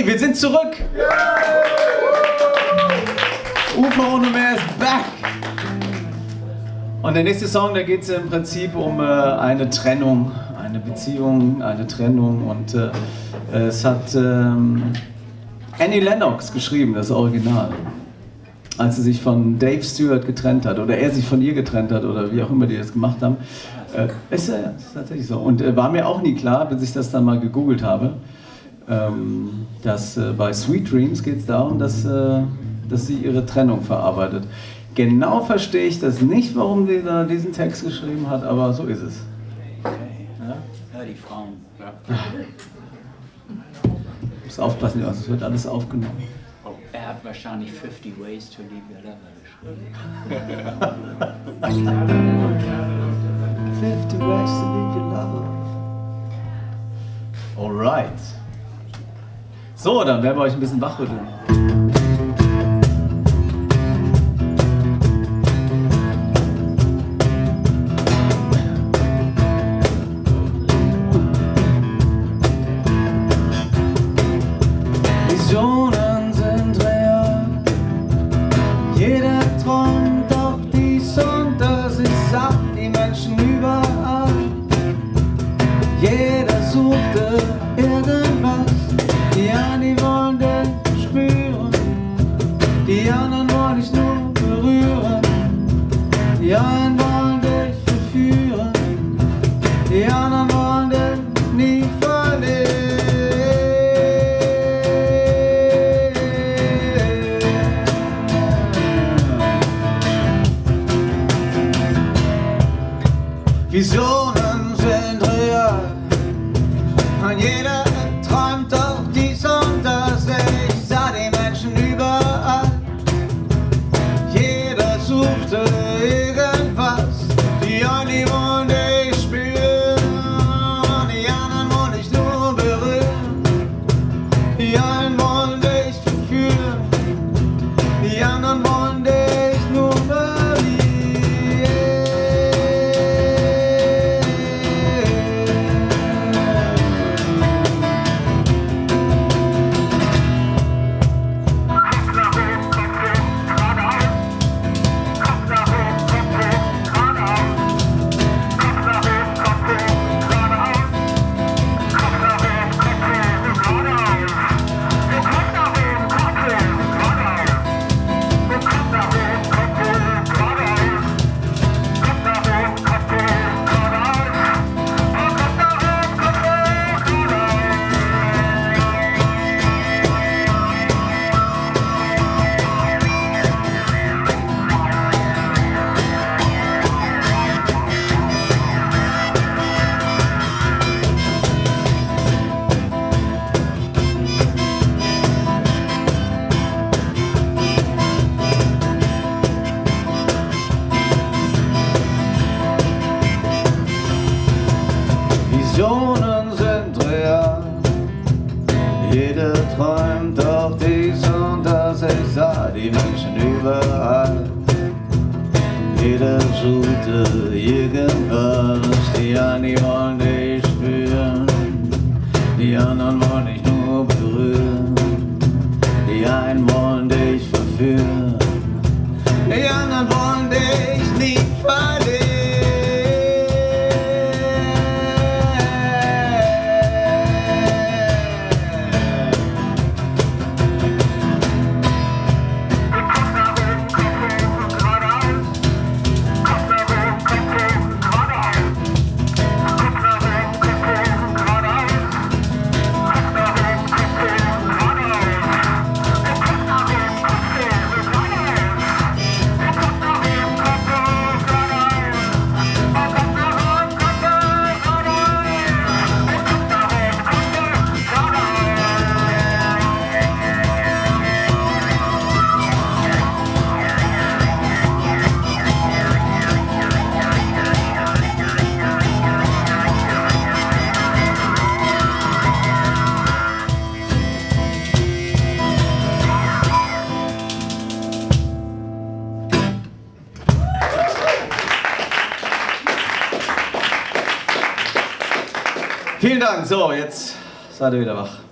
Hey, wir sind zurück! UFO ohne mehr ist back! Und der nächste Song, da geht es im Prinzip um äh, eine Trennung, eine Beziehung, eine Trennung. Und äh, es hat ähm, Annie Lennox geschrieben, das Original. Als sie sich von Dave Stewart getrennt hat oder er sich von ihr getrennt hat oder wie auch immer die das gemacht haben. Äh, ist, ja, ist tatsächlich so. Und äh, war mir auch nie klar, bis ich das dann mal gegoogelt habe, ähm, dass äh, bei Sweet Dreams geht es darum, dass, äh, dass sie ihre Trennung verarbeitet. Genau verstehe ich das nicht, warum sie da diesen Text geschrieben hat, aber so ist es. Okay. Ja, ja die Frauen. Ja. Muss aufpassen, es wird alles aufgenommen. Oh, er hat wahrscheinlich 50 Ways to Leave Your Lover geschrieben. 50 Ways to Leave Your Lover. Alright. So, dann werden wir euch ein bisschen wachrütteln. Visionen sind real. Jeder träumt doch dies und das. Ich die Menschen überall. Jeder suchte irgendwas. Wollen dich nur berühren. Die einen wollen dich verführen. Die anderen wollen dich nie verlieren. Visionen sind real. Und jeder Visionen sind real. Jeder träumt doch dies und das. Ich sah die Menschen überall. Jeder suchte irgendwas. Die einen die wollen dich spüren. Die anderen wollen dich nur berühren. Vielen Dank. So, jetzt seid ihr wieder wach.